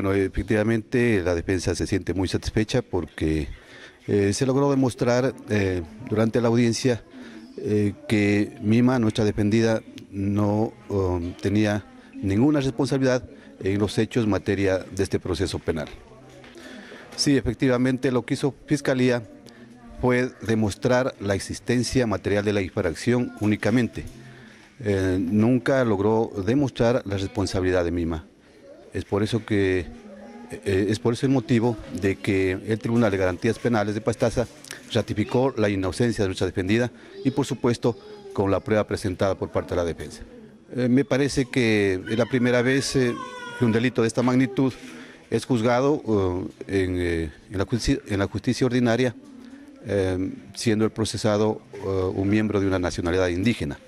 Bueno, efectivamente la defensa se siente muy satisfecha porque eh, se logró demostrar eh, durante la audiencia eh, que Mima, nuestra defendida, no um, tenía ninguna responsabilidad en los hechos en materia de este proceso penal. Sí, efectivamente lo que hizo Fiscalía fue demostrar la existencia material de la infracción únicamente. nunca logró demostrar la responsabilidad de Mima. Es por eso que eh, es por ese motivo de que el Tribunal de Garantías Penales de Pastaza ratificó la inocencia de nuestra defendida y por supuesto con la prueba presentada por parte de la defensa. Eh, me parece que es la primera vez eh, que un delito de esta magnitud es juzgado en, la justicia, ordinaria, siendo el procesado un miembro de una nacionalidad indígena.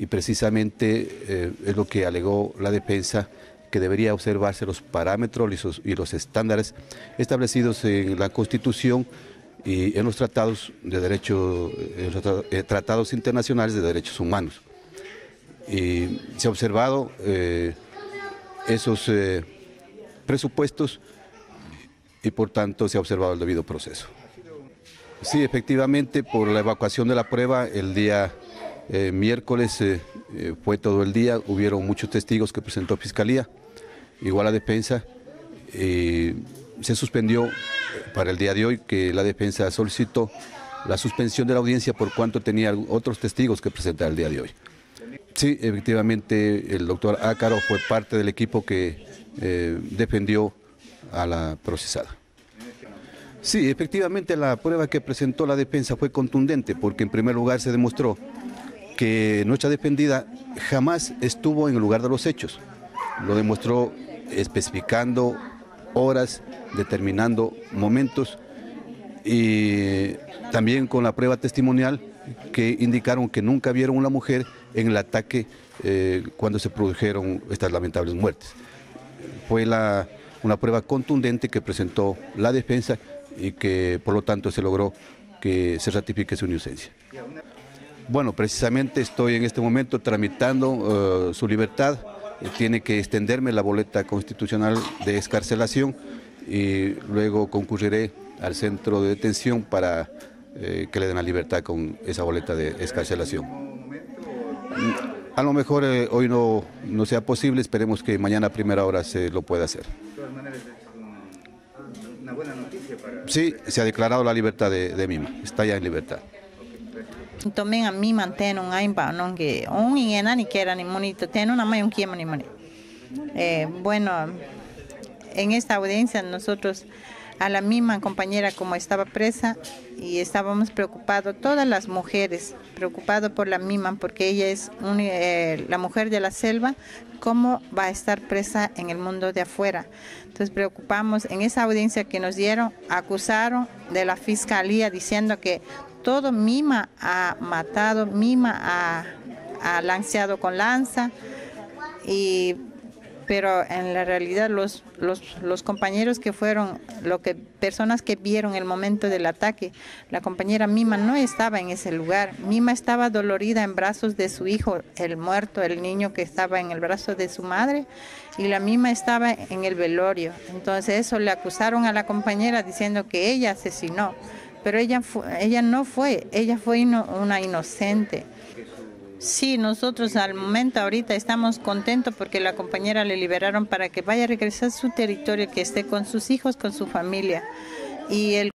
Y precisamente es lo que alegó la defensa que debería observarse los parámetros y los estándares establecidos en la Constitución y en los tratados de derecho, eh, tratados internacionales de derechos humanos. Y se ha observado eh, esos eh, presupuestos y por tanto se ha observado el debido proceso. Sí, efectivamente, por la evacuación de la prueba, el día miércoles fue todo el día, hubieron muchos testigos que presentó Fiscalía igual la defensa. Eh, se suspendió para el día de hoy que la defensa solicitó la suspensión de la audiencia por cuanto tenía otros testigos que presentar el día de hoy. Sí, efectivamente el doctor Ácaro fue parte del equipo que eh, defendió a la procesada. Sí, efectivamente la prueba que presentó la defensa fue contundente porque en primer lugar se demostró que nuestra defendida jamás estuvo en el lugar de los hechos. Lo demostró especificando horas, determinando momentos y también con la prueba testimonial que indicaron que nunca vieron una mujer en el ataque eh, cuando se produjeron estas lamentables muertes. Fue la, una prueba contundente que presentó la defensa y que por lo tanto se logró que se ratifique su inocencia. Bueno, precisamente estoy en este momento tramitando eh, su libertad tiene que extenderme la boleta constitucional de escarcelación y luego concurriré al centro de detención para eh, que le den la libertad con esa boleta de escarcelación. Mm, a lo mejor eh, hoy no, no sea posible, esperemos que mañana a primera hora se lo pueda hacer. Para... Sí, se ha declarado la libertad de, de Mima, está ya en libertad. También a mí mantengo un aimba, no que un ingena ni quiera ni monito, tiene una may un quiema ni monito. Eh, bueno, en esta audiencia nosotros a la misma compañera como estaba presa y estábamos preocupados, todas las mujeres, preocupados por la misma porque ella es eh, la mujer de la selva, cómo va a estar presa en el mundo de afuera. Entonces preocupamos, en esa audiencia que nos dieron, acusaron de la fiscalía diciendo que todo Mima ha matado, Mima ha, ha lanceado con lanza, y, pero en la realidad los, los, compañeros que fueron, lo que, personas que vieron el momento del ataque, la compañera Mima no estaba en ese lugar, Mima estaba dolorida en brazos de su hijo, el muerto, el niño que estaba en el brazo de su madre, y la Mima estaba en el velorio. Entonces eso le acusaron a la compañera diciendo que ella asesinó pero ella, ella no fue, ella fue una inocente. Sí, nosotros al momento ahorita estamos contentos porque la compañera le liberaron para que vaya a regresar a su territorio, que esté con sus hijos, con su familia. Y el